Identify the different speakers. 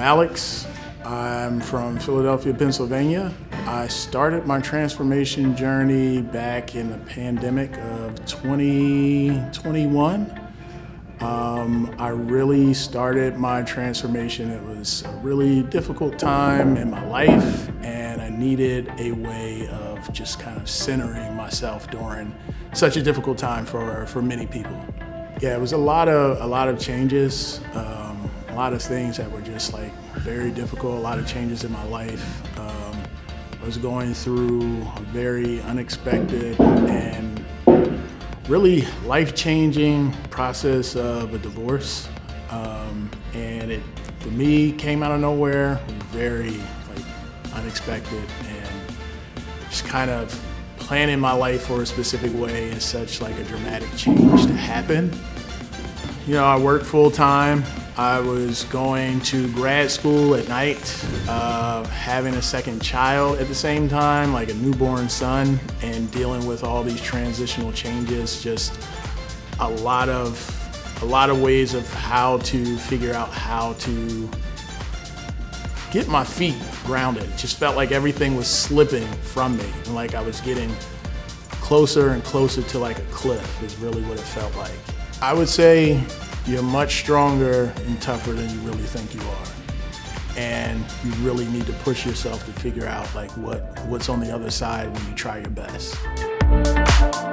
Speaker 1: Alex. I'm from Philadelphia, Pennsylvania. I started my transformation journey back in the pandemic of 2021. Um, I really started my transformation. It was a really difficult time in my life, and I needed a way of just kind of centering myself during such a difficult time for, for many people. Yeah, it was a lot of a lot of changes. Um, lot of things that were just like very difficult, a lot of changes in my life. Um, I was going through a very unexpected and really life-changing process of a divorce. Um, and it, for me, came out of nowhere, very like unexpected and just kind of planning my life for a specific way is such like a dramatic change to happen. You know, I work full time. I was going to grad school at night, uh, having a second child at the same time, like a newborn son, and dealing with all these transitional changes. Just a lot of a lot of ways of how to figure out how to get my feet grounded. It just felt like everything was slipping from me, and like I was getting closer and closer to like a cliff. Is really what it felt like. I would say you're much stronger and tougher than you really think you are. And you really need to push yourself to figure out like what, what's on the other side when you try your best.